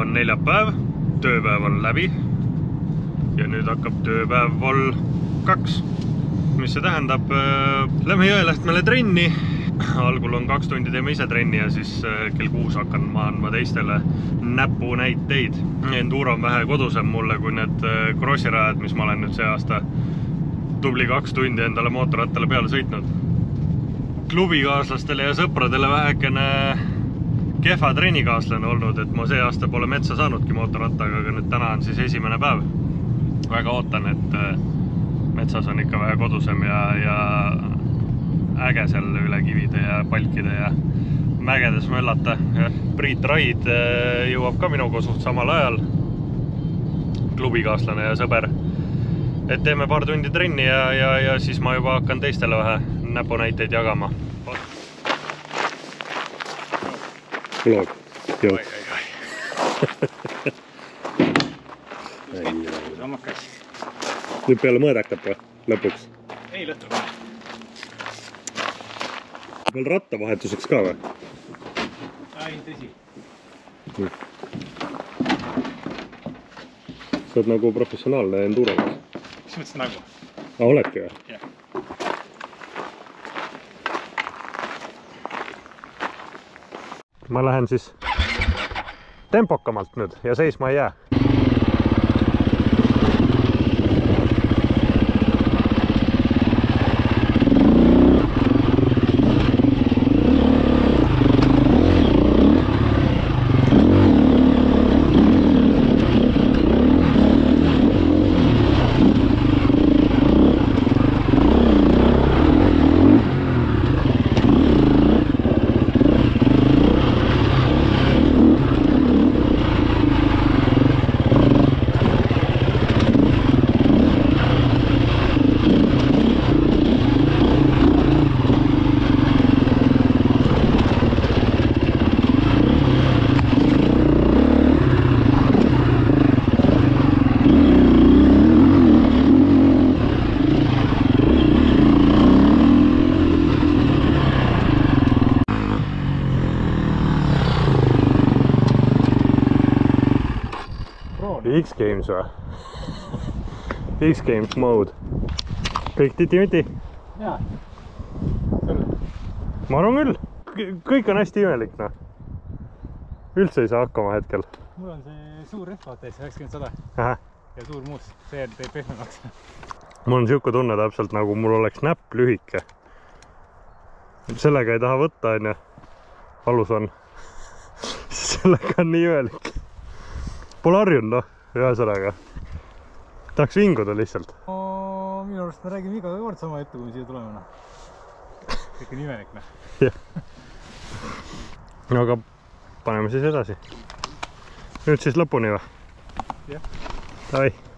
on neljapäev, tööpäev on läbi. ja nüüd hakkab tööpäev pool kaks. mis see tähendab? Lähme Jõelähtmele trenni. algul on kaks tundi teeme ise trenni ja siis äh, kell kuus hakkan ma andma teistele näpunäiteid. Enduro on vähe kodusem mulle kui need äh, krossirajad, mis ma olen nüüd see aasta tubli kaks tundi endale mootorrattale peale sõitnud. klubikaaslastele ja sõpradele vähekene kehva trennikaaslane olnud, et ma see aasta pole metsa saanudki mootorrattaga, aga nüüd täna on siis esimene päev. väga ootan, et äh, metsas on ikka vähe kodusem ja, ja äge seal üle kivide ja palkide ja mägedes möllata. Priit Raid äh, jõuab ka minuga suht samal ajal. klubikaaslane ja sõber. et teeme paar tundi trenni ja, ja, ja siis ma juba hakkan teistele vähe näpunäiteid jagama. Oi. sammakas. nüüd peale mõõdakat või, lõpuks? ei lõhtu ka. veel rattavahetuseks ka või? ainult tõsi. sa oled nagu professionaalne enduromees. mis mõttes nagu? aa, oledki või? Ma lähen siis tempokamalt nüüd ja seisma ei jää. X-Games või? X-Games mode. kõik titi-miti? jaa. ma arvan küll. kõik on hästi imelik, noh. üldse ei saa hakkama hetkel. mul on see suur rehv vaata ees, üheksakümmend sada ja suur muus, see teeb pehmemaks. mul on sihuke tunne täpselt nagu mul oleks näpp lühike. sellega ei taha võtta, onju. valus on. sellega on nii imelik. Pole harjunud, noh, ühesõnaga. tahaks vinguda lihtsalt. minu arust me räägime iga kord sama juttu, kui me siia tuleme, noh. kõik on imelik, noh. no aga paneme siis edasi. nüüd siis lõpuni või? jah. Davai.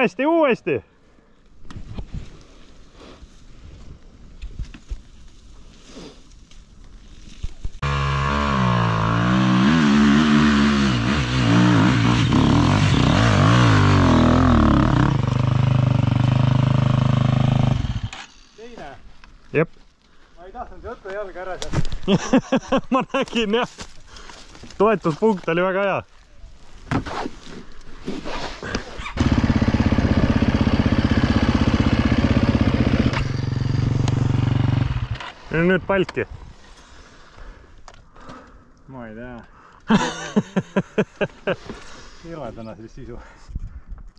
Uuesti, uuesti. teine tahtnud võtta jalga ära sealt. ma nägin jah. toetuspunkt oli väga hea. Nüüd palki. ma ei tea. ei ole täna sellist sisu.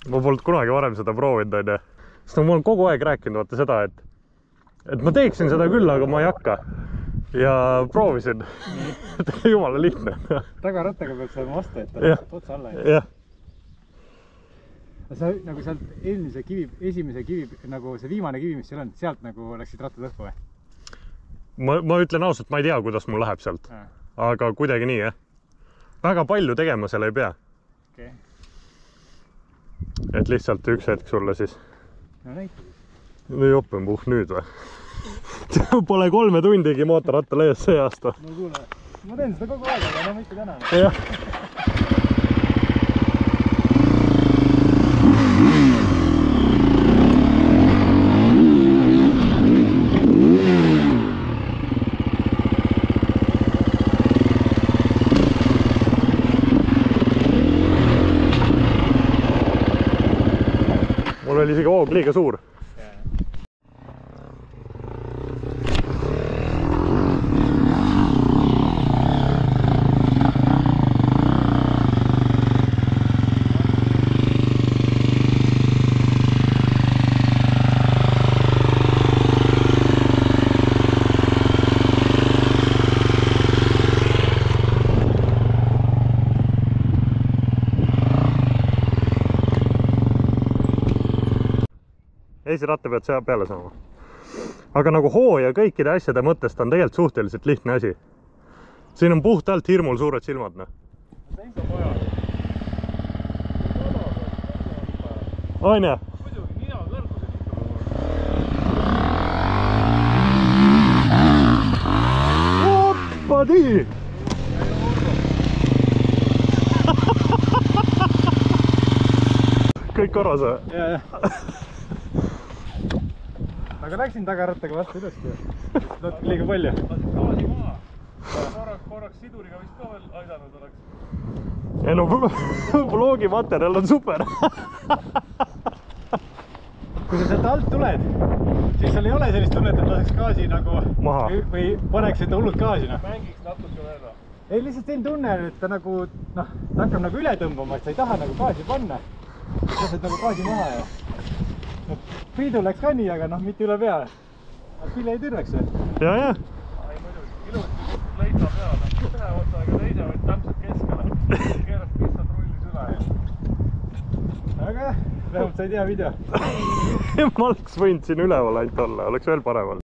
ma polnud kunagi varem seda proovinud, onju. sest no ma olen kogu aeg rääkinud vaata seda, et, et ma teeksin seda küll, aga ma ei hakka. ja proovisin. jumala lihtne. tagarattaga pead saama vastu, et otsa alla ja jah, sa nagu sealt eelmise kivi, esimese kivi nagu see viimane kivi, mis seal on, sealt nagu läksid rattad õhku või? ma, ma ütlen ausalt, ma ei tea, kuidas mul läheb sealt, aga kuidagi nii jah. väga palju tegema seal ei pea, okay., et lihtsalt üks hetk sulle siis. no näita siis. no jopenpuhh nüüd või? Pole kolme tundigi mootorrattal ees see aasta. no kuule, ma teen seda kogu aeg, aga no mitte täna. jah. mul oli isegi hoog liiga suur. Esiratta pead seal peale saama. aga nagu hoo ja kõikide asjade mõttest on tegelikult suhteliselt lihtne asi. siin on puhtalt hirmul suured silmad, noh. on ju? muidugi, mina kõrguses ikka Oppadi! kõik korras või? Aga läksin tagarattaga vastu ilusti. natuke liiga palju. gaasi maha. korraks, korraks siduriga vist ka veel aidanud oleks. ei no vlogimaterjal on super. kui sa sealt alt tuled, siis sul ei ole sellist tunnet, et laseks gaasi nagu Maha. või, või paneks seda hullult gaasi noh. mängiks natuke veel või? ei, lihtsalt selline tunne, et ta nagu noh, ta hakkab nagu üle tõmbama, et sa ei taha nagu gaasi panna. lased nagu gaasi maha ja no,. Priidul läks ka nii, aga noh, mitte üle pea. Pille ei terveks või? ja, ja. ei muidugi, ilusti leita peale. ühe otsaga teise võid täpselt keskele. keeras lihtsalt rullis üle ja aga jah, vähemalt sa ei tea video. ma oleks võinud siin üleval ainult olla, oleks veel parem olnud.